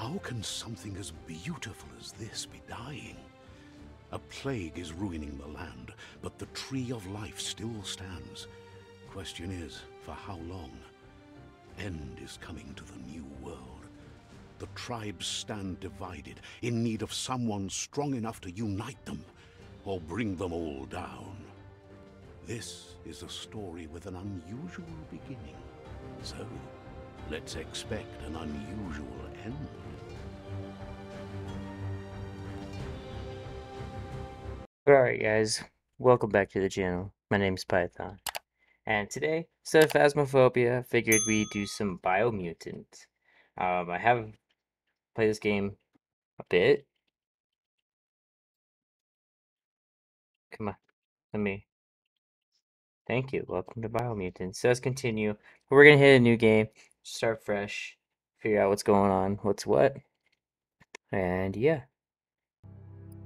How can something as beautiful as this be dying? A plague is ruining the land, but the tree of life still stands. Question is, for how long? End is coming to the new world. The tribes stand divided, in need of someone strong enough to unite them, or bring them all down. This is a story with an unusual beginning. So, let's expect an unusual end. Alright guys, welcome back to the channel. My name's Python. And today, instead of Phasmophobia, figured we'd do some Biomutant. Um, I have played this game a bit. Come on, let me... Thank you, welcome to Biomutant. So let's continue. We're gonna hit a new game, start fresh, figure out what's going on, what's what. And yeah.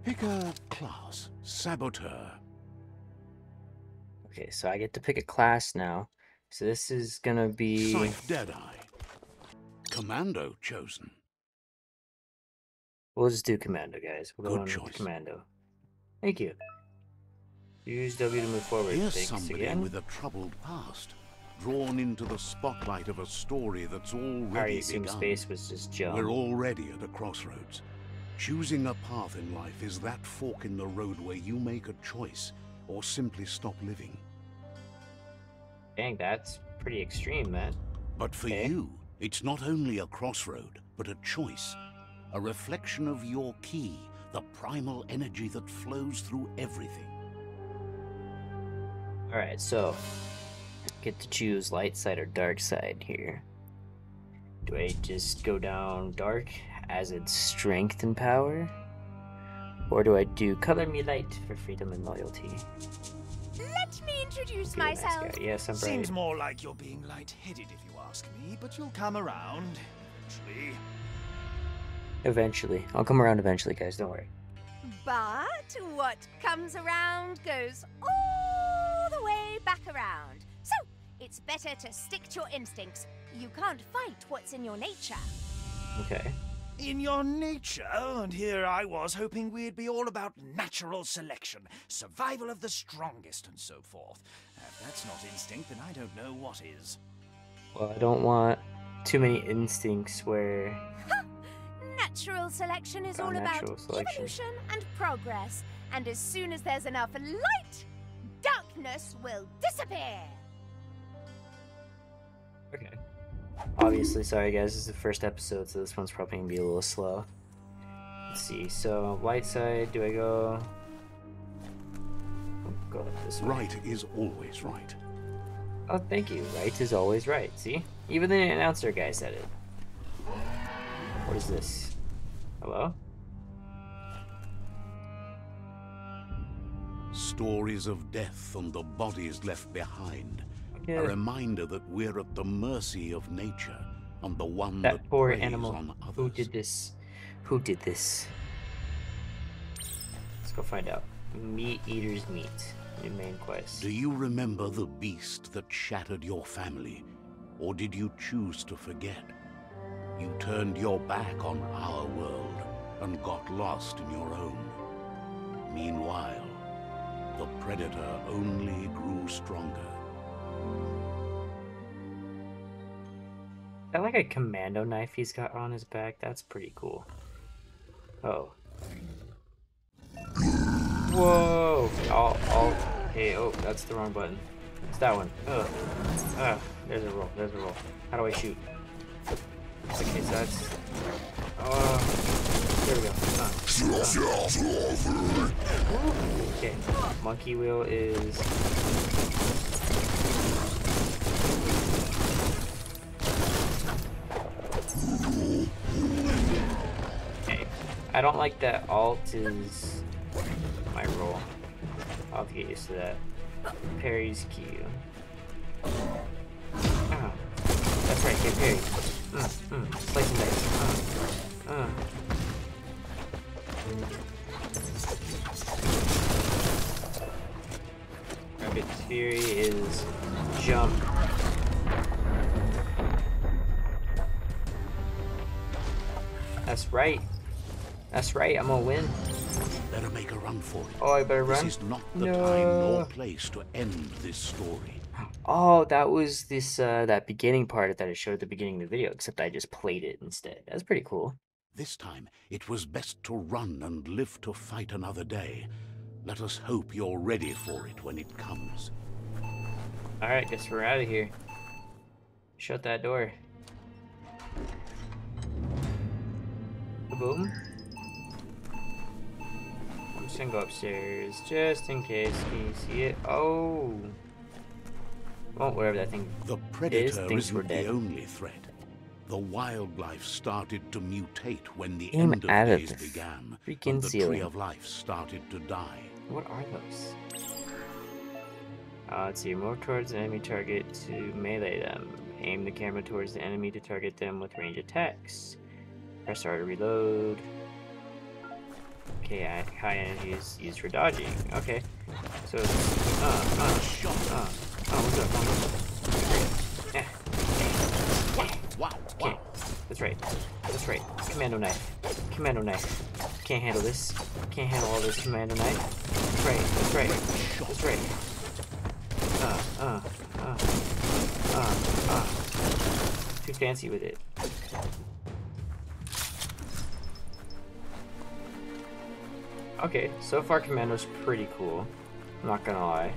Pick a class. Saboteur. Okay, so I get to pick a class now. So this is gonna be... Scythe Deadeye. Commando chosen. We'll just do Commando, guys. We'll Good go on choice. Commando. Thank you. Use W to move forward. Here's Thanks somebody again. with a troubled past, drawn into the spotlight of a story that's already begun. space was just jump. We're already at a crossroads. Choosing a path in life is that fork in the road where you make a choice or simply stop living. Dang, that's pretty extreme, man. But for Okay. you, it's not only a crossroad, but a choice. A reflection of your Ki, the primal energy that flows through everything. Alright, so get to choose light side or dark side here. Do I just go down dark as its strength and power? Or do I do color me light for freedom and loyalty? Let me introduce Be a nice myself. guy. Yes, I'm bright. Seems more like you're being light-headed if you ask me, but you'll come around eventually. Eventually. I'll come around eventually, guys, don't worry. But what comes around goes all the way back around. So it's better to stick to your instincts. You can't fight what's in your nature. Okay. In your nature, and here I was hoping we'd be all about natural selection, survival of the strongest, and so forth. Uh, if that's not instinct, then I don't know what is. Well, I don't want too many instincts where Natural selection is Got all about selection. evolution and progress. And as soon as there's enough light, darkness will disappear. Okay. Obviously, sorry guys, this is the first episode, so this one's probably gonna be a little slow. Let's see, so white side, do I go... Go this way. Right is always right. Oh, thank you. Right is always right. See? Even the announcer guy said it. What is this? Hello? Stories of death and the bodies left behind. A reminder that we're at the mercy of nature and the one That that, poor animal. on. Who did this? Who did this? Let's go find out. Meat Eater's Meat. New main quest. Do you remember the beast that shattered your family? Or did you choose to forget? You turned your back on our world and got lost in your own. Meanwhile, the predator only grew stronger. That like a commando knife he's got on his back? That's pretty cool. Oh. Whoa! All, all. Hey, oh, that's the wrong button. It's that one. Ugh. Ugh. There's a roll. There's a roll. How do I shoot? Okay, so that's. Oh. There we go. Uh, uh. Okay. Monkey wheel is. I don't like that alt is my role. I'll get used to that. Parry's Q. Ah, that's right, get parry. Mm, mm, slice and dice. Uh, uh. Rabbit Fury is jump. That's right. That's right. I'm gonna win. Better make a run for it. Oh, I better run. This is not the No. time nor place to end this story. Oh, that was this uh that beginning part that I showed at the beginning of the video, except I just played it instead. That's pretty cool. This time, it was best to run and live to fight another day. Let us hope you're ready for it when it comes. Alright, guess we're out of here. Shut that door. Boom. I'm just gonna go upstairs, just in case. Can you see it? Oh! Well, whatever that thing. The predator we're isn't the only threat. The wildlife started to mutate when the Aim end of of days the began, freaking and the tree of life started to die. What are those? Uh, let's see. Move towards the enemy target to melee them. Aim the camera towards the enemy to target them with range attacks. Press R to reload. Okay, high energy is used for dodging. Okay. So, it's- uh, uh, uh, oh, what's up, homie? Eh, Wow, okay, that's right. That's right. Commando knife. Commando knife. Can't handle this. Can't handle all this commando knife. That's right. That's right. That's right. Uh, uh, uh, uh, uh. Too fancy with it. Okay, so far Commando's pretty cool. I'm not gonna lie.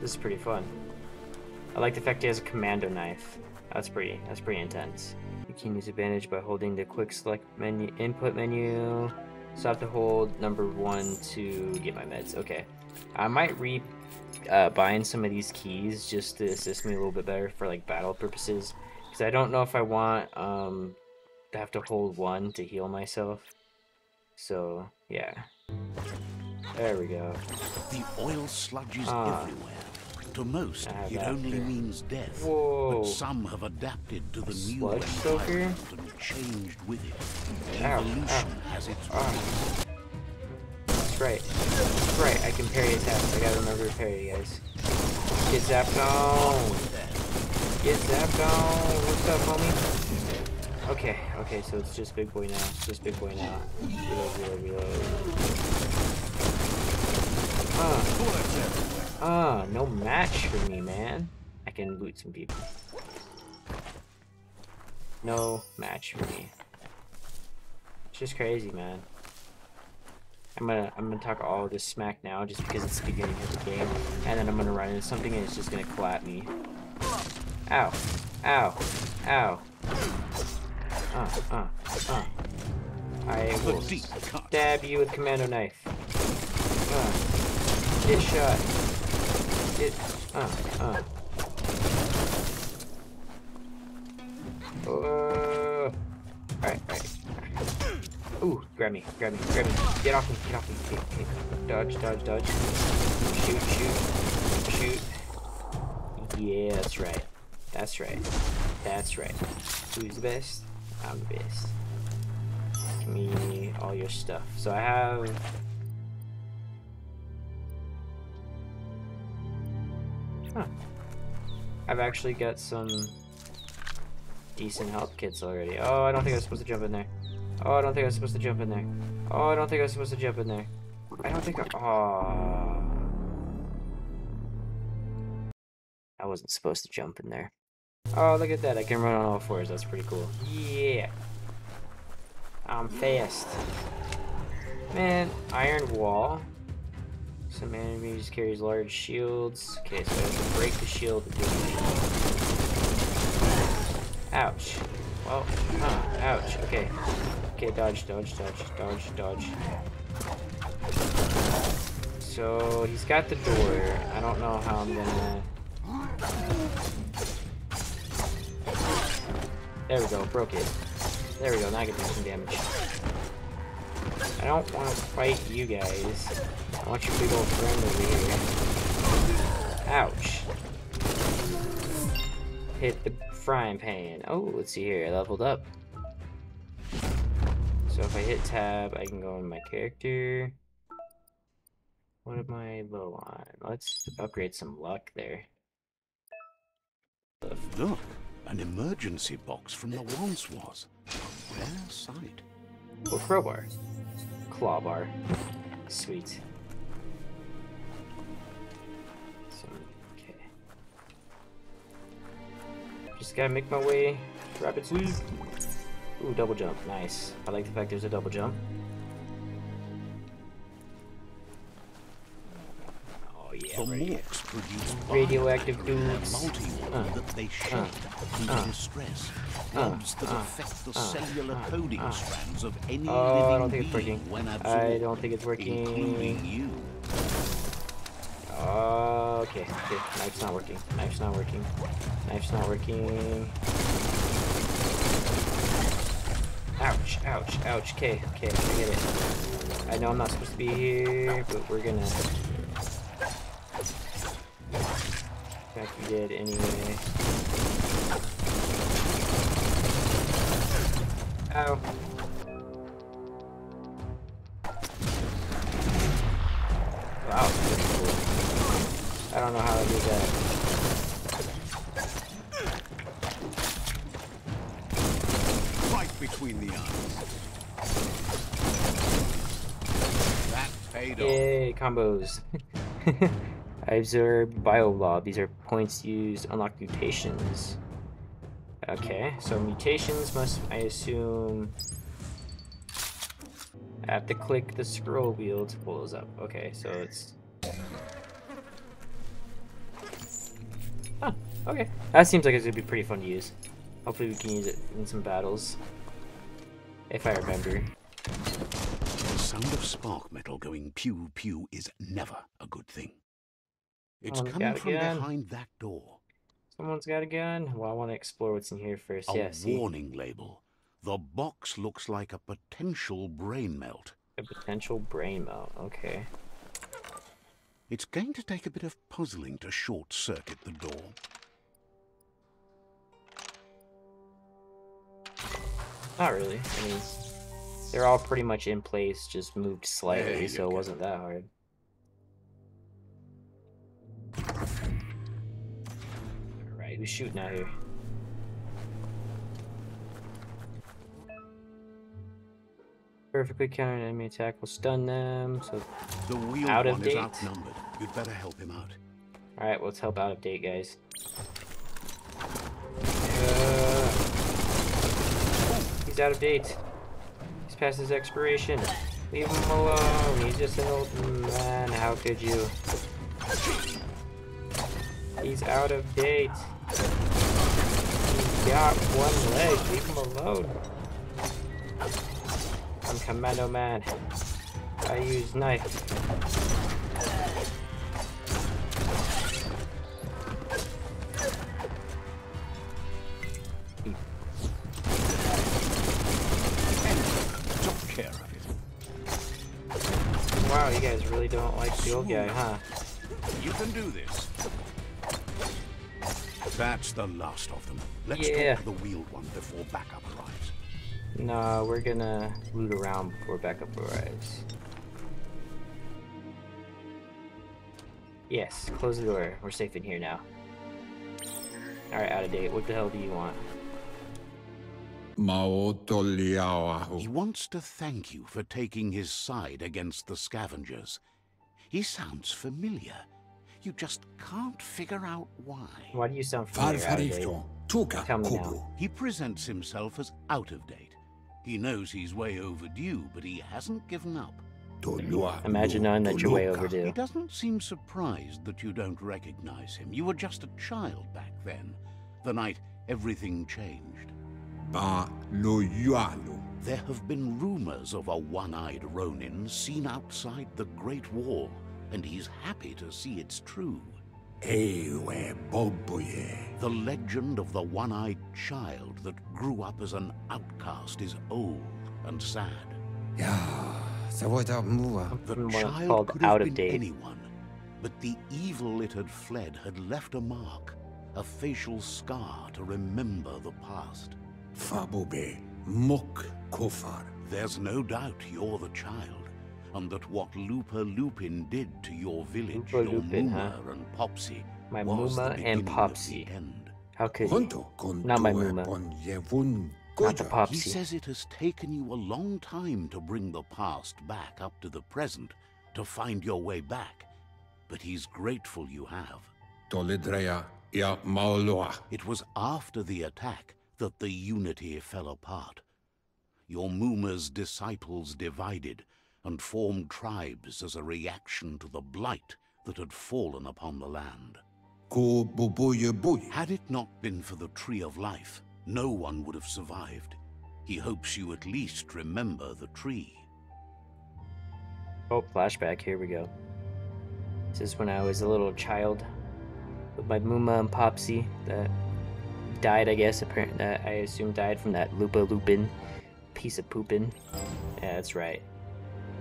This is pretty fun. I like the fact he has a commando knife. That's pretty, that's pretty intense. You can use advantage by holding the quick select menu, input menu. So I have to hold number one to get my meds. Okay. I might re uh, buying some of these keys just to assist me a little bit better for like battle purposes. Because I don't know if I want um, to have to hold one to heal myself. So, yeah. There we go. The oil sludge is Ah. everywhere. To most, it only fear. means death. Whoa. But some have adapted to the new sludge soaker? environment and changed with it. Ow, Evolution ow. has its Ah. That's right. That's right. I can parry attacks. I gotta remember to parry, guys. Get zapped on. Get zapped on. What's up, homie? Okay, okay, so it's just big boy now. Just big boy now. Reload, reload, reload. Ah. Ah, no match for me, man. I can loot some people. No match for me. It's just crazy, man. I'm gonna I'm gonna talk all this smack now just because it's the beginning of the game, and then I'm gonna run into something and it's just gonna clap me. Ow, ow, ow. Uh, uh, uh. I will stab you with commando knife. Uh, get shot. Get uh uh. Uh, alright, alright. Ooh, grab me, grab me, grab me. Get off me, get off me. Okay, okay. Dodge, dodge, dodge. Shoot, shoot, shoot. Yeah, that's right. That's right. That's right. Who's the best? I'm the best. Give me all your stuff. So I have. Huh. I've actually got some decent health kits already. Oh, I don't think I was supposed to jump in there. Oh, I don't think I was supposed to jump in there. Oh, I don't think I was supposed to jump in there. I don't think I. Oh. I wasn't supposed to jump in there. Oh, look at that. I can run on all fours. That's pretty cool. Yeah. I'm fast. Man, iron wall. Some enemies carries large shields. Okay, so I to break the shield. Ouch. Well, huh, ouch. Okay. Okay, dodge, dodge, dodge, dodge, dodge. So, he's got the door. I don't know how I'm gonna... There we go, broke it. There we go, now I can do some damage. I don't want to fight you guys. I want your big old friend over here. Ouch. Hit the frying pan. Oh, let's see here. I leveled up. So if I hit tab, I can go in my character. What am I low on? Let's upgrade some luck there. Look, an emergency box from the once was. A rare sight. Oh, crowbar. Claw bar. Sweet. So, okay. Just gotta make my way rapidly. Ooh, double jump. Nice. I like the fact there's a double jump. The. Morks produce Radioactive biomatter in their dudes. Uh, that they shed uh, distress. uh, Rods that uh, affect the uh, cellular uh, coding uh. strands of any Oh, I living don't think it's being working. when I absorbed, don't think it's working. including you. Oh, okay, okay. Knife's not working. Knife's not working. Knife's not working. Ouch, ouch, ouch. Okay, okay, I get it. I know I'm not supposed to be here, but we're gonna. Back you did anyway. Ow. Wow, that's cool. I don't know how to do that. Right between the eyes. That paid off. Yay, combos. I observed Biolob. These are points used to unlock mutations. Okay, so mutations must, I assume... I have to click the scroll wheel to pull those up. Okay, so it's... Huh, okay. That seems like it's gonna be pretty fun to use. Hopefully we can use it in some battles. If I remember. The sound of spark metal going pew pew is never a good thing. It's look coming from again. behind that door. Someone's got a gun? Well, I want to explore what's in here first. A yeah, see? warning label. The box looks like a potential brain melt. A potential brain melt. Okay. It's going to take a bit of puzzling to short circuit the door. Not really. I mean, they're all pretty much in place, just moved slightly, so it go. wasn't that hard. Who's shooting out here? Perfectly countered enemy attack will stun them, so... The wheeled Out of date. outnumbered. You'd better help him out. Alright, well, let's help out of date, guys. Uh, he's out of date. He's past his expiration. Leave him alone. He's just an old man. How could you? He's out of date. Got one leg. Leave him alone. I'm Commando Man. I use knife. Took care of it. Wow, you guys really don't like the old guy, huh? You can do this. That's the last of them. Let's Yeah. talk to the wheeled one before backup arrives. No, we're gonna loot around before backup arrives. Yes, close the door. We're safe in here now. Alright, out of date. What the hell do you want? Maotoliawahu. He wants to thank you for taking his side against the scavengers. He sounds familiar. You just can't figure out why. Why do you sound familiar out of date? Farfarifto. Tuka Tell kubu. He presents himself as out of date. He knows he's way overdue, but he hasn't given up. Tolua Imagine lu knowing that you're way toluka. overdue. He doesn't seem surprised that you don't recognize him. You were just a child back then, the night everything changed. Ba lo yualu. There have been rumors of a one-eyed Ronin seen outside the Great Wall, and he's happy to see it's true. Ewe boboye. The legend of the one-eyed child that grew up as an outcast is old and sad. Ya. The From what it's child could have out of been date. anyone, but the evil it had fled had left a mark, a facial scar to remember the past. Fabobe. Mok kofar. There's no doubt you're the child, and that what Lupa Lupin did to your village, Lupa your Lupin, Muma huh? and Popsy, My was the and beginning of the end. How could he? Not my tue Muma. pon Not the Gojo. He says it has taken you a long time to bring the past back up to the present, to find your way back. But he's grateful you have. Toledrea ia maoloa. It was after the attack that the unity fell apart. Your Muma's disciples divided and formed tribes as a reaction to the blight that had fallen upon the land. Ko. Had it not been for the Tree of Life, no one would have survived. He hopes you at least remember the tree. Oh, flashback. Here we go. This is when I was a little child with my Muma and Popsy that died, I guess. Apparently, that I assume died from that Lupa Lupin piece of poopin. Yeah, that's right.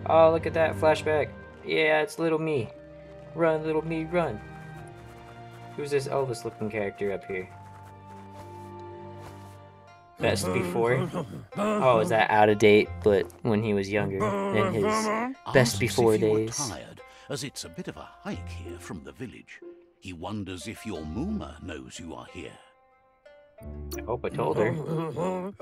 Oh, look at that flashback. Yeah, it's little me. Run, little me, run. Who's this Elvis looking character up here? Best before? Oh, is that out of date? But when he was younger, in his best before if you were days. tired, as it's a bit of a hike here from the village. He wonders if your Muma knows you are here. I hope I told her.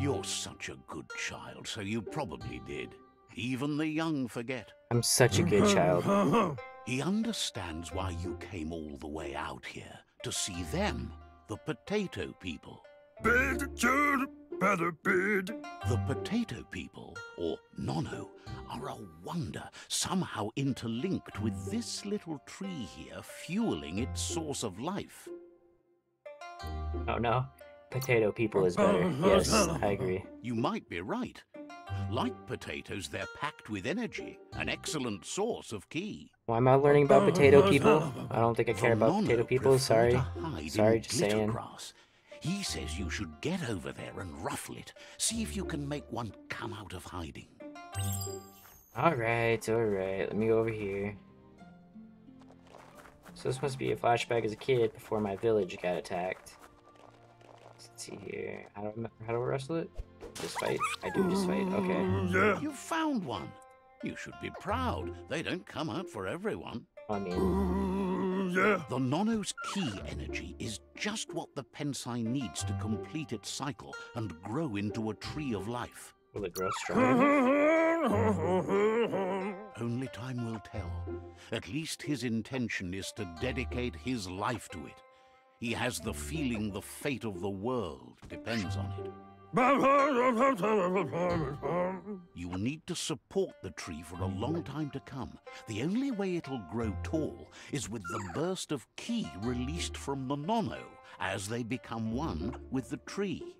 You're such a good child, so you probably did. Even the young forget. I'm such a good child. He understands why you came all the way out here to see them, the potato people. The potato people, or Nono, are a wonder, somehow interlinked with this little tree here, fueling its source of life. Oh no. Potato people is better. Yes, I agree. You might be right. Like potatoes, they're packed with energy, an excellent source of Ki. Why am I learning about potato oh, people? I don't think I care about potato people. Sorry. to hide Sorry, in just saying. glittergrass. He says you should get over there and ruffle it. See if you can make one come out of hiding. Alright, alright. Let me go over here. So this must be a flashback as a kid before my village got attacked. Let's see here. How do I, how do I wrestle it? Just fight? I do just fight. Okay. Mm, you found one. You should be proud. They don't come out for everyone. I mean, mm, Yeah. The Nono's Ki energy is just what the Pensai needs to complete its cycle and grow into a tree of life. will it grow stronger? Only time will tell. At least his intention is to dedicate his life to it. He has the feeling the fate of the world depends on it. You'll need to support the tree for a long time to come. The only way it'll grow tall is with the burst of ki released from the Nono as they become one with the tree.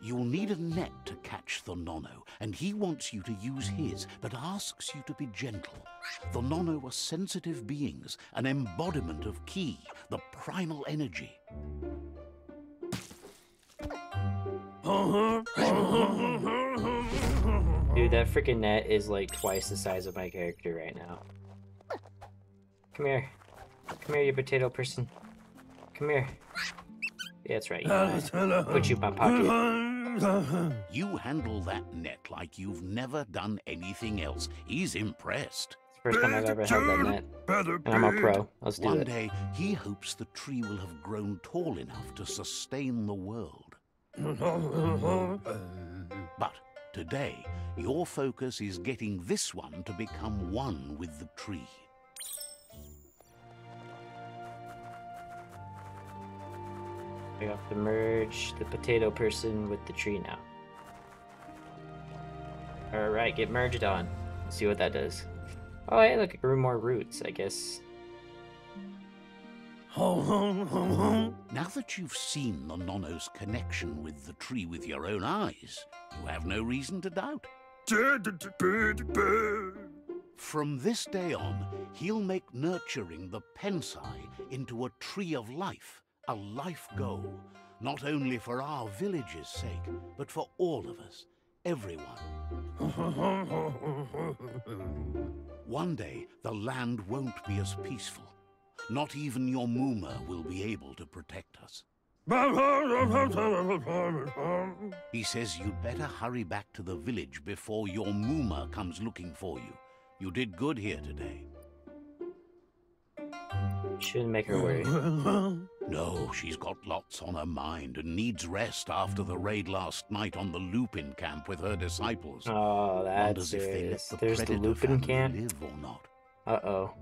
You'll need a net to catch the Nono, and he wants you to use his, but asks you to be gentle. The Nono are sensitive beings, an embodiment of Ki, the primal energy. Dude, that freaking net is like twice the size of my character right now. Come here. Come here, you potato person. Come here. Yeah, that's right. You know, put you in my pocket. You handle that net like you've never done anything else. He's impressed. It's the first time I've ever held that net. And I'm a pro. Let's do One it. day, he hopes the tree will have grown tall enough to sustain the world. But today, your focus is getting this one to become one with the tree. We have to merge the potato person with the tree now. Alright, get merged on. Let's see what that does. Oh, hey, look, grew more roots, I guess. Now that you've seen the Nono's connection with the tree with your own eyes, you have no reason to doubt. From this day on, he'll make nurturing the Pensai into a tree of life, a life goal, not only for our village's sake, but for all of us, everyone. One day, the land won't be as peaceful. Not even your Muma will be able to protect us. He says you'd better hurry back to the village before your Muma comes looking for you. You did good here today. Shouldn't make her worry. No, she's got lots on her mind and needs rest after the raid last night on the Lupin camp with her disciples. Oh, Wonders that's if they let serious. the There's the Lupin camp. live or not. Uh oh.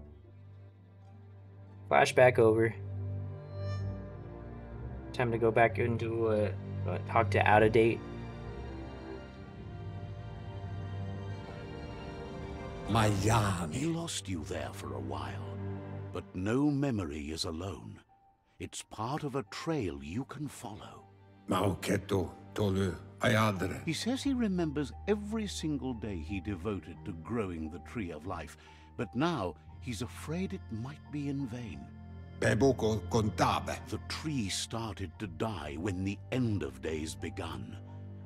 Flashback over. Time to go back into uh, uh talk to out of date. He lost you there for a while, but no memory is alone. It's part of a trail you can follow. Mauketo tolu ayadre. He says he remembers every single day he devoted to growing the tree of life, but now he's afraid it might be in vain. Beboko contabe. The tree started to die when the end of days begun,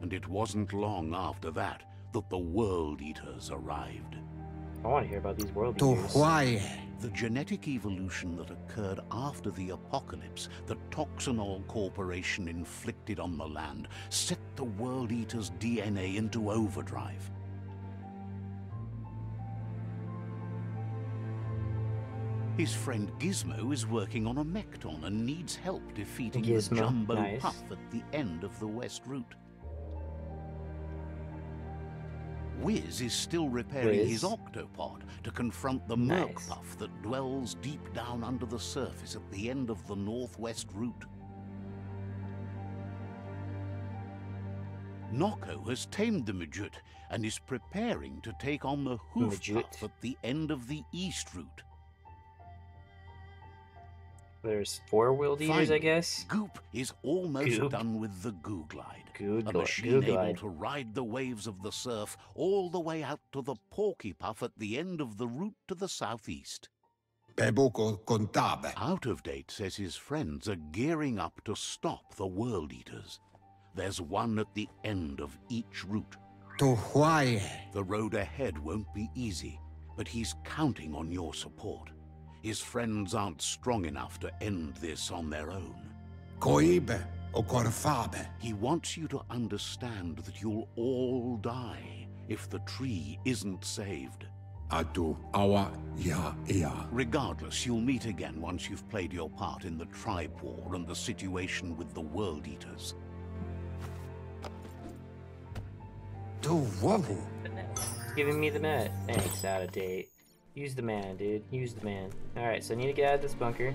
and it wasn't long after that that the World Eaters arrived. I want to hear about these world To eaters. The genetic evolution that occurred after the apocalypse the Toxanol Corporation inflicted on the land set the World Eater's DNA into overdrive. His friend Gizmo is working on a Mekton and needs help defeating Gizmo, the Jumbo nice. Puff at the end of the West Route. Wiz is still repairing his octopod to confront the Nice. Merc Puff that dwells deep down under the surface at the end of the Northwest Route. Noko has tamed the Majut and is preparing to take on the Hoof Puff at the end of the East Route. There's four world eaters, I guess. Goop is almost Goop. done with the Goo Glide. Goo a machine Goo able to ride the waves of the surf all the way out to the Porky Puff at the end of the route to the southeast. Beboko contabe. Out of Date says his friends are gearing up to stop the World Eaters. There's one at the end of each route. To Hawaii. The road ahead won't be easy, but he's counting on your support. His friends aren't strong enough to end this on their own. Coibe o corfabe. He wants you to understand that you'll all die if the tree isn't saved. Atu awa ya ia. Regardless, you'll meet again once you've played your part in the tribe war and the situation with the World Eaters. To wabu. It's giving me the met. Thanks, out of date. Use the man, dude. Use the man. Alright, so I need to get out of this bunker.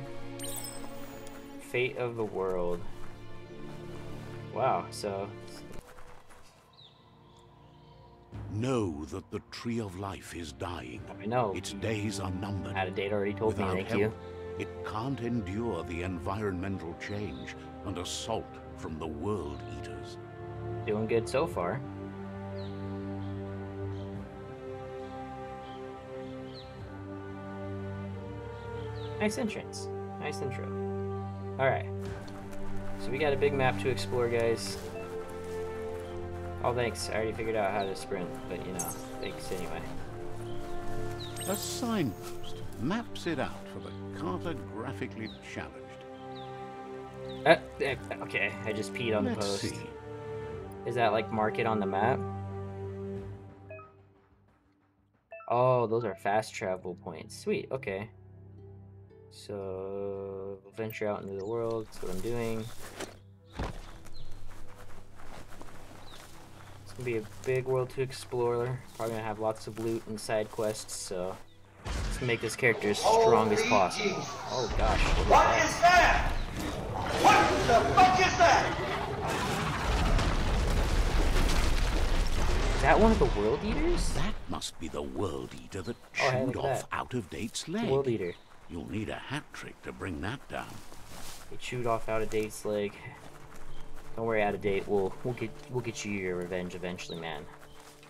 Fate of the world. Wow, so. Know that the Tree of Life is dying. I know. Its days are numbered. Out of date already told me, Without thank help, you. it can't endure the environmental change and assault from the World Eaters. Doing good so far. Nice entrance. Nice intro. Alright. So we got a big map to explore, guys. Oh, thanks. I already figured out how to sprint, but you know, thanks anyway. A signpost maps it out for the cartographically challenged. Uh, uh, okay, I just peed on the Let's post. see. Is that like mark it on the map? Oh, those are fast travel points. Sweet, okay. So, venture out into the world. That's what I'm doing. It's gonna be a big world to explore. Probably gonna have lots of loot and side quests, so let's make this character as strong as possible. Oh gosh, what is What that? is that? What the fuck is that? Is that one of the world eaters? That must be the World Eater that Oh, chewed look at off that. Out of Date's leg. World eater. You'll need a hat trick to bring that down. He chewed off out of date's leg. Don't worry, out of date. We'll we'll get we'll get you your revenge eventually, man.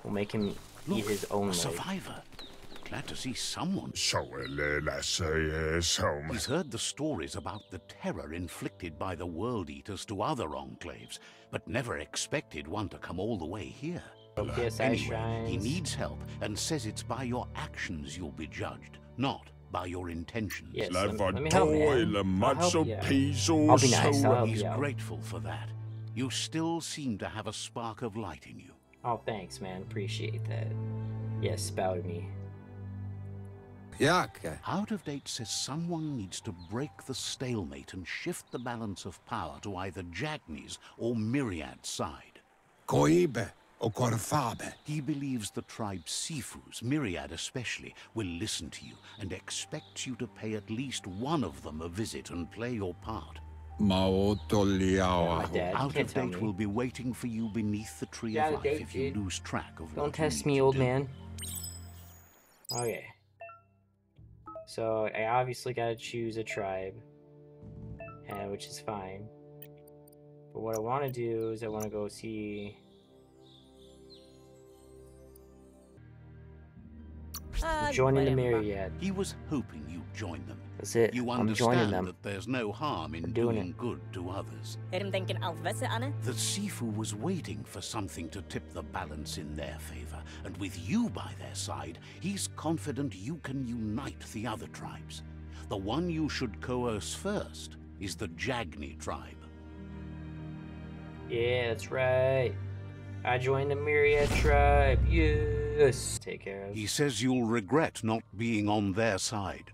We'll make him Look, eat his own a leg. survivor. Glad to see someone. He's He's heard the stories about the terror inflicted by the World Eaters to other enclaves, but never expected one to come all the way here. PSI Anyway, he needs help and says it's by your actions you'll be judged, not by your intentions. Yes, let, me- let me help, man. I'll help you. I'll be nice. I'll help He's you out. grateful for that. You still seem to have a spark of light in you. Oh, thanks, man. Appreciate that. Yes, spouted me. Jake. Out of date says someone needs to break the stalemate and shift the balance of power to either Jagni's or Myriad's side. Koibe o Korfabe. He believes the tribe Sifus, Myriad especially, will listen to you and expects you to pay at least one of them a visit and play your part. Maoto My Out of date will be waiting for you beneath the tree Out of of life date, if you dude. lose track of Don't test me, old do. man. Okay. So I obviously gotta choose a tribe, uh, which is fine. But what I want to do is I want to go see. Ah, joining the whatever. Myriad. He was hoping you'd join them. That's it. You I'm joining understand them. that there's no harm in doing doing good to others. Erin denken Alvese, Anne. The Sifu was waiting for something to tip the balance in their favor, and with you by their side, he's confident you can unite the other tribes. The one you should coerce first is the Jagni tribe. Yeah, that's right. I joined the Myriad tribe. Yes. Take care of. He says you'll regret not being on their side.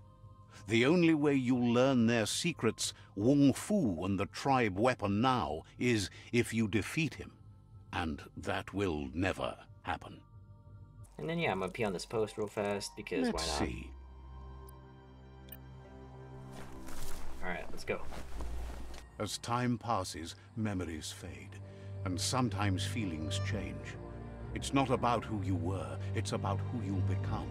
The only way you'll learn their secrets, Wung-Fu and the tribe weapon now, is if you defeat him. And that will never happen. And then yeah, I'm gonna pee on this post real fast because Let's why not? see. All right, let's go. As time passes, memories fade, and sometimes feelings change. It's not about who you were, it's about who you'll become.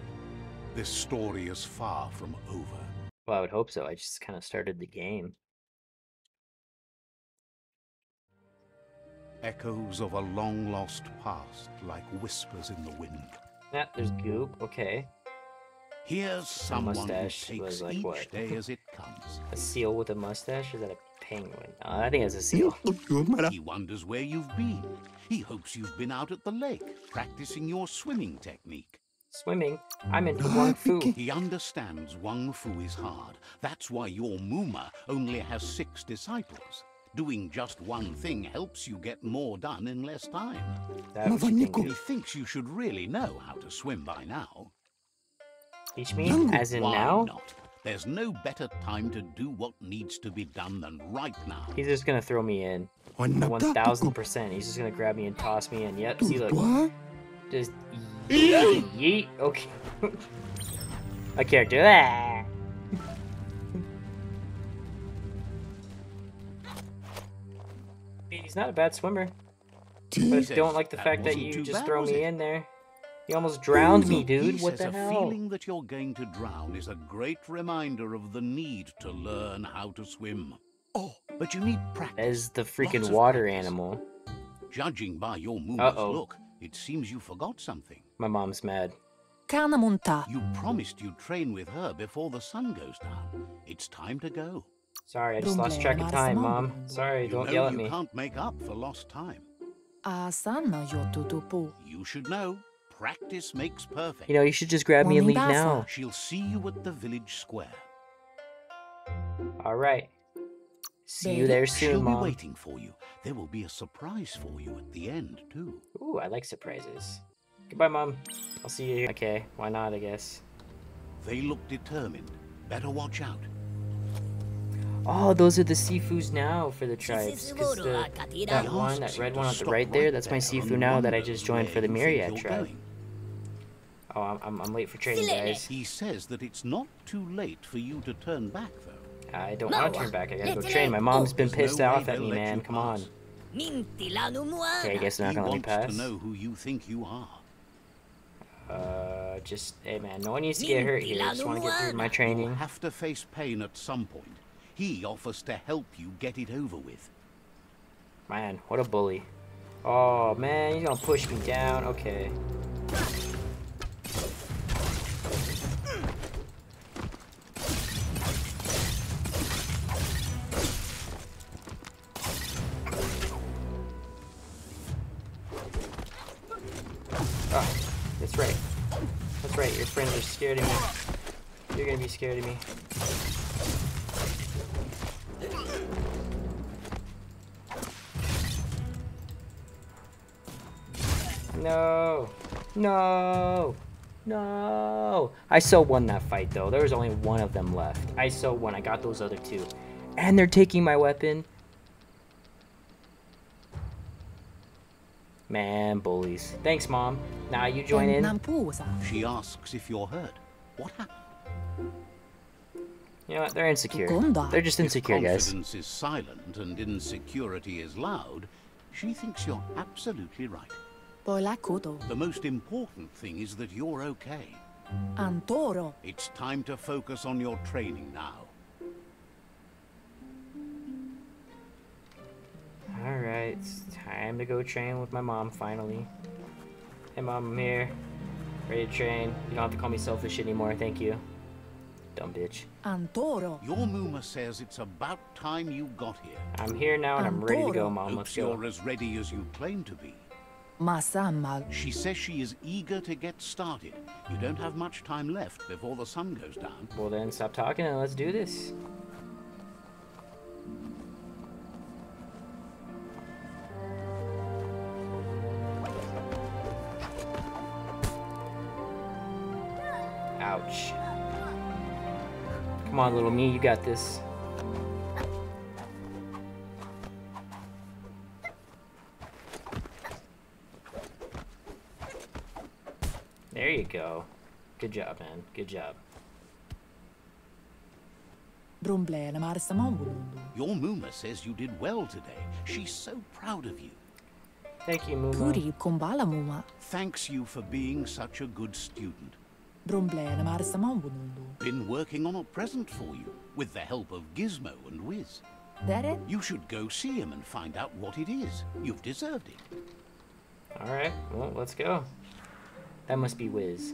This story is far from over. Well, I would hope so. I just kind of started the game. Echoes of a long lost past, like whispers in the wind. Yeah, there's goop. Okay, Here's someone who takes like each what? day as it comes. a seal with a mustache. Is that a penguin? Uh, I think it's a seal. He wonders where you've been. He hopes you've been out at the lake, practicing your swimming technique. Swimming. I'm in Wung-Fu. He understands Wung-Fu is hard. That's why your Muma only has six disciples. Doing just one thing helps you get more done in less time. That what He thinks you should really know how to swim by now. Teach me, as in Why now. not? There's no better time to do what needs to be done than right now. He's just gonna throw me in. One thousand percent. He's just gonna grab me and toss me in. Yep. See, look. Just yeet. yeet. Okay. A character. Ah. I mean, He's not a bad swimmer, but I don't like the that fact that wasn't you just bad, throw was me it? in there. You almost drowned me, He dude. What says the a feeling that you're going to drown is a great reminder of the need to learn how to swim. Oh, but you need practice. As the freaking water practice. animal. Judging by your Muma's Uh-oh. look, it seems you forgot something. My mom's mad. Kannamunta. You promised you'd train with her before the sun goes down. It's time to go. Sorry, I just lost track of time, mom. Sorry, You don't know yell at you me. can't make up for lost time. Ah, Asana yo tutupu. You should know. Practice makes perfect. You know, you should just grab me and leave Momidasa. now. She'll see you at the village square. All right. See you Baby. there She'll soon, be waiting for you. There will be a surprise for you at the end, too. Ooh, I like surprises. Goodbye, mom. I'll see you. Okay, why not? I guess. They look determined. Better watch out. Oh, those are the Sifus now for the tribes. 'cause the, that one, that red one on the right there, that's my there Sifu now that I just joined for the where Myriad think you're tribe. Going. Oh, I'm, I'm, I'm late for training, guys. He says that it's not too late for you to turn back, though. I don't want to turn back. I gotta go train. My mom's been There's no pissed off at me, man. Come on. Okay, I guess they're not gonna let me wants pass. to know who you think you are. Uh, just hey, man. No one needs to get hurt here. I just want to get through my training. You Have to face pain at some point. He offers to help you get it over with. Man, what a bully. Oh man, he's gonna push me down. Okay. Scared of me. No! No! No. I so won that fight though. There was only one of them left. I so won. I got those other two. And they're taking my weapon. Man, bullies. Thanks, Mom. Now you join in. Nampusa. She asks if you're hurt. What happened? You know what? They're insecure. They're just insecure, if guys. confidence is silent and insecurity is loud, she thinks you're absolutely right. Pola. The most important thing is that you're okay. Antoro. It's time to focus on your training now. Alright, it's time to go train with my mom finally. Hey mom, I'm here. Ready to train. You don't have to call me selfish anymore, thank you. Dumb bitch. Antoro. Your Muma says it's about time you got here. I'm here now and I'm ready to go, mom. Let's Hopes go. you're as ready as you claim to be. Masamal. She says she is eager to get started. You don't have much time left before the sun goes down. Well then, stop talking and let's do this. Ouch. Come on, little me, you got this. There you go. Good job, man. Good job. Your Muma says you did well today. She's so proud of you. Thank you, Muma. Kuri kumbala muma. Thanks you for being such a good student. Brumblele marsamambulundu. Been working on a present for you, with the help of Gizmo and Wiz. Dere. You should go see him and find out what it is. You've deserved it. Alright, well, let's go. That must be Wiz.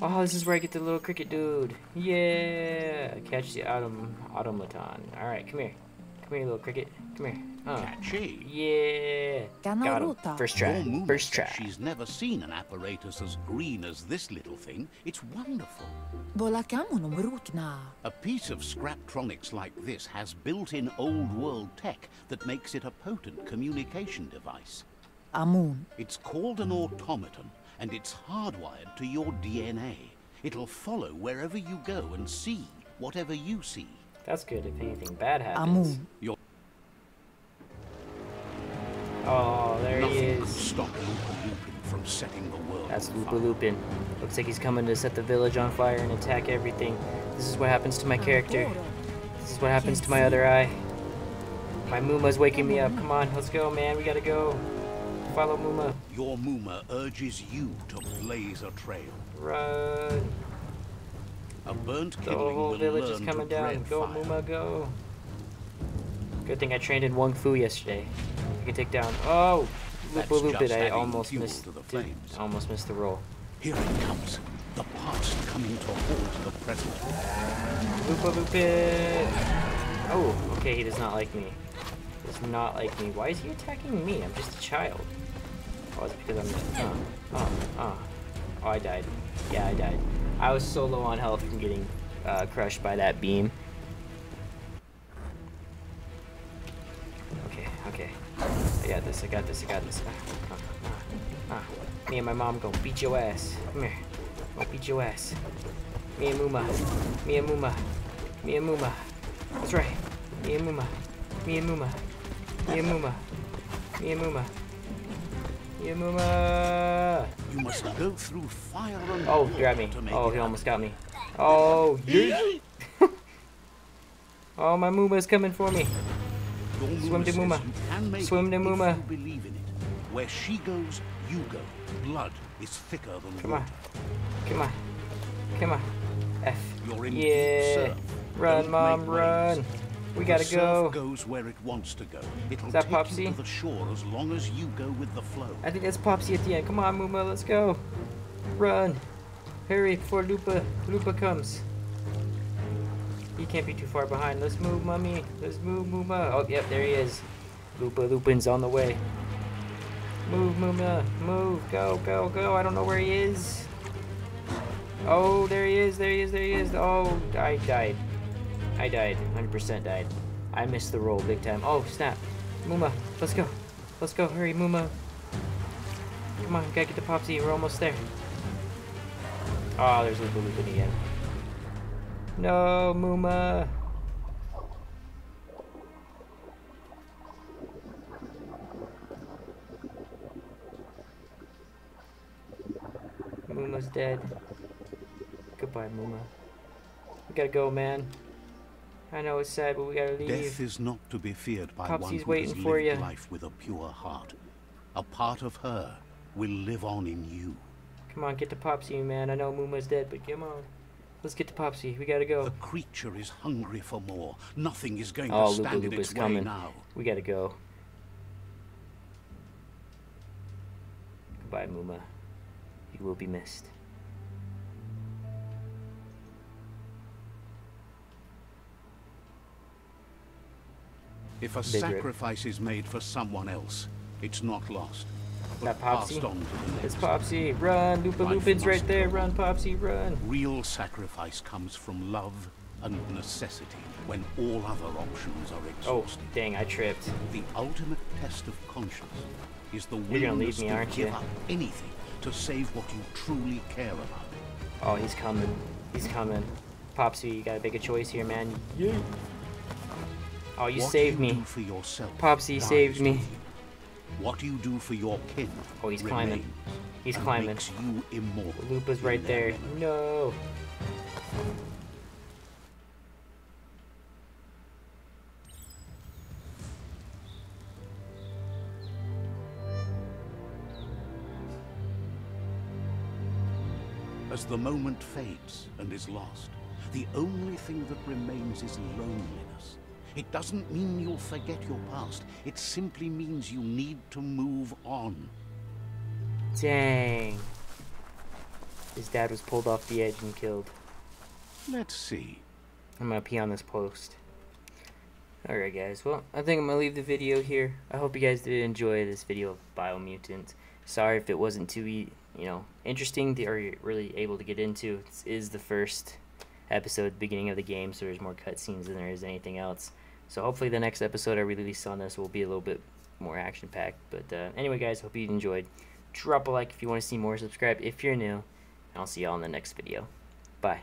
Oh, this is where I get the little cricket dude. Yeah! Catch the autom automaton. Alright, come here. Come here, little cricket. Come here. Catchy. yeah! Got him. Ganaruta. First Your try. Muma First says try. She's never seen an apparatus as green as this little thing. It's wonderful. Bolakamunum rutna. A piece of Scraptronics like this has built-in old-world tech that makes it a potent communication device. Amun. It's called an automaton, and it's hardwired to your DNA. It'll follow wherever you go and see whatever you see. That's good if anything bad happens. Amun. Your Oh, there he Nothing could is. stop Lupa Lupin from setting the world That's Lupa. Lupin. Looks like he's coming to set the village on fire and attack everything. This is what happens to my character. This is what happens to my other eye. My Muma's waking me up. Come on, let's go, man. We gotta go. Follow Muma. Your Muma urges you to blaze a trail. Run. A burnt The whole village is coming down. Go, fire. Muma, go. Good thing I trained in Wung Fu yesterday. I can take down. Oh! That's Lupa Lupin. just I almost missed. the almost missed the roll. Here it comes. The past coming to haunt the present. Lupa Lupin! Oh, okay, he does not like me. Does not like me. Why is he attacking me? I'm just a child. Oh, it's because I'm. Oh, oh, oh. Oh, I died. Yeah, I died. I was so low on health from getting uh, crushed by that beam. Okay, okay. I got this, I got this, I got this. Ah, ah, ah, ah. Me and my mom gonna beat your ass. Come here. Gonna beat your ass. Me and Muma. Me and Muma. Me and Muma. That's right. Me and Muma. Me and Muma. Me and Muma. Me and Muma. Me and Muma. You must go through fire and Oh, he grabbed me. Oh, he almost got me. Oh, yeah. oh, my Muma's coming for me. Swim to Muma. you can make Swim to if Muma. Believe in it. Where she goes, you go. Blood is thicker than Come water. on. Come on. Come on. F. You're in Yeah. Run, Don't Mom, run. waves. We gotta surf go. goes where it wants to go. It'll that take Popsy? you to the shore as long as you go with the flow. I think that's Popsy at the end. Come on, Muma, let's go. Run. Hurry before Lupa Lupa comes. He can't be too far behind. Let's move, Mummy. Let's move, Muma. Oh, yep, there he is. Lupa Lupin's on the way. Move, Muma. Move. Go, go, go. I don't know where he is. Oh, there he is. There he is. There he is. Oh, I died. I died. 100% died. I missed the roll big time. Oh, snap. Muma, let's go. Let's go. Hurry, Muma. Come on, gotta get the Popsy. We're almost there. Oh, there's Lupa Lupin again. No, Muma. Muma's dead. Goodbye, Muma. We gotta go, man. I know it's sad, but we gotta leave. Death is not to be feared by one who waiting has for lived life with a pure heart. A part of her will live on in you. Come on, get to Popsy, man. I know Muma's dead, but come on. Let's get to Popsy. We gotta go. The creature is hungry for more. Nothing is going Oh, to stand in Lupa's its way coming. now. We gotta go. Goodbye, Muma. You will be missed. If a Big rip. sacrifice is made for someone else, it's not lost. That Popsy? passed on to the next. It's Popsy. Run, Lupa Lupin's right there. Run. Popsy, run. Real sacrifice comes from love and necessity when all other options are exhausted. Oh, exhausted. dang, I tripped. The ultimate test of conscience is the willingness me, to aren't give you? up anything to save what you truly care about. Oh, he's coming. He's coming. Popsy, you gotta make a choice here, man. Yeah. Oh, you what saved you me. do for yourself Popsy saved me. What you do for your kin Oh, he's climbing. He's climbing. you immortal. Lupa's right there. No. As the moment fades and is lost, the only thing that remains is loneliness. It doesn't mean you'll forget your past. It simply means you need to move on. Dang. His dad was pulled off the edge and killed. Let's see. I'm gonna pee on this post. Alright guys, well, I think I'm gonna leave the video here. I hope you guys did enjoy this video of Biomutant. Sorry if it wasn't too, you know, interesting or really able to get into. This is the first episode, beginning of the game, so there's more cutscenes than there is anything else. So hopefully the next episode I release on this will be a little bit more action-packed. But uh, anyway guys, hope you enjoyed. Drop a like if you want to see more, subscribe if you're new, and I'll see y'all in the next video. Bye.